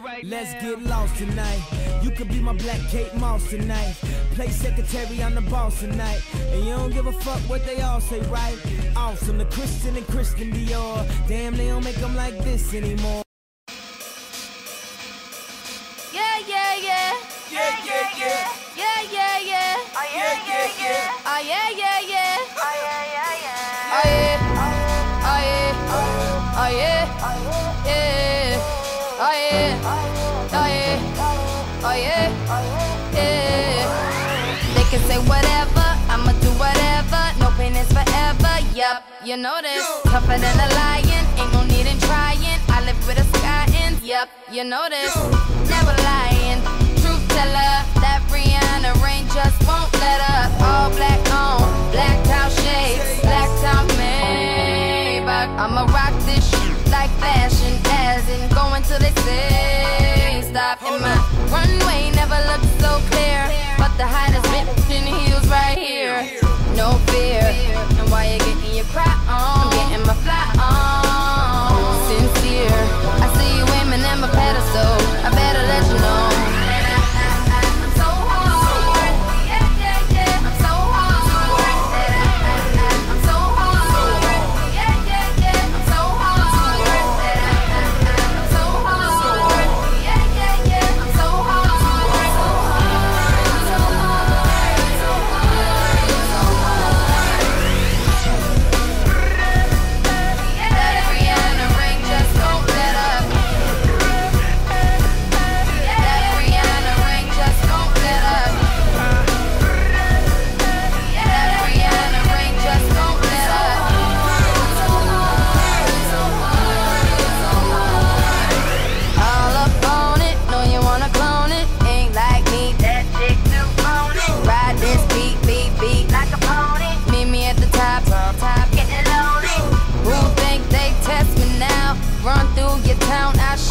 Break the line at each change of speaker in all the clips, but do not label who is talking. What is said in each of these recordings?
Right
Let's
now.
get lost tonight. You could be my black Kate Moss tonight. Play secretary, I'm the boss tonight. And you don't give a fuck what they all say, right? Awesome, the Christian and Christian Dior. Damn, they don't make them like this anymore.
Oh, yeah. Yeah.
They can say whatever, I'ma do whatever. No pain is forever. Yup, you know this. Tougher than a lion, ain't no need in trying. I live with a sky ends. Yup, you know this. Never lying. Truth teller, that Rihanna rain just won't let up. All black on, blacked out shades, blacked out Maybach. I'ma rock this shit like fashion, as in going till they say my runway never looked so clear, but the hottest bitch in heels right here. No fear, and while you're getting your cry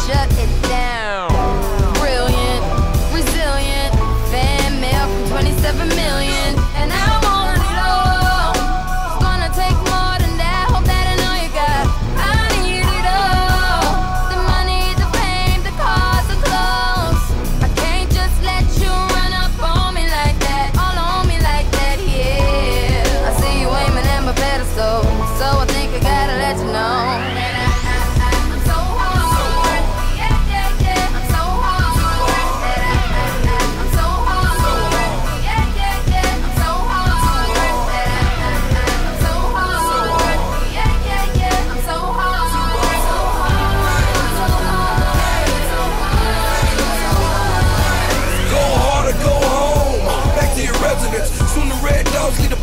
shut it down.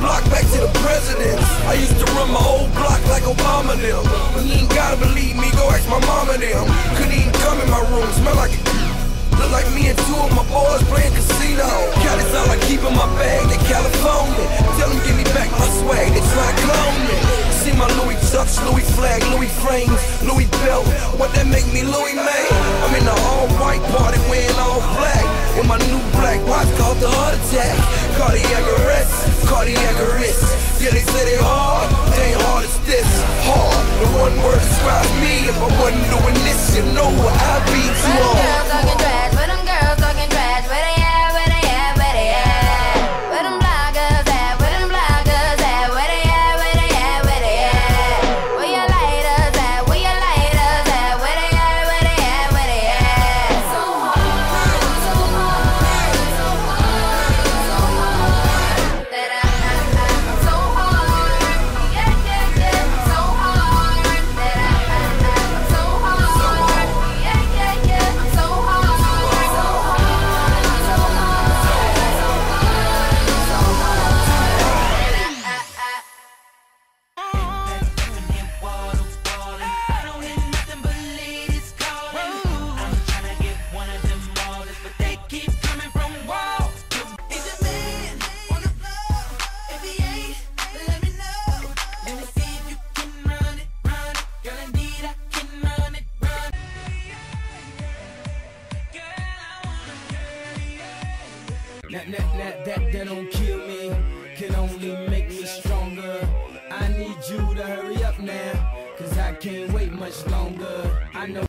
Block back to the president. I used to run my whole block like Obama them. You ain't gotta believe me, go ask my mama them. Couldn't even come in my room, smell like a Look like me and two of my boys playing casino. Cali's all I keep in my bag, they California. Tell them give me back my swag, they try to clone me. See my Louis Chucks, Louis flag, Louis frames, Louis belt. What that make me Louis May? I'm in the all white party wearing all black. In my new black watch called the heart attack. Cardiac arrest, you know what I'd be too
That, that, that, that, that don't kill me, can only make me stronger. I need you to hurry up now, cause I
can't wait much longer. I know.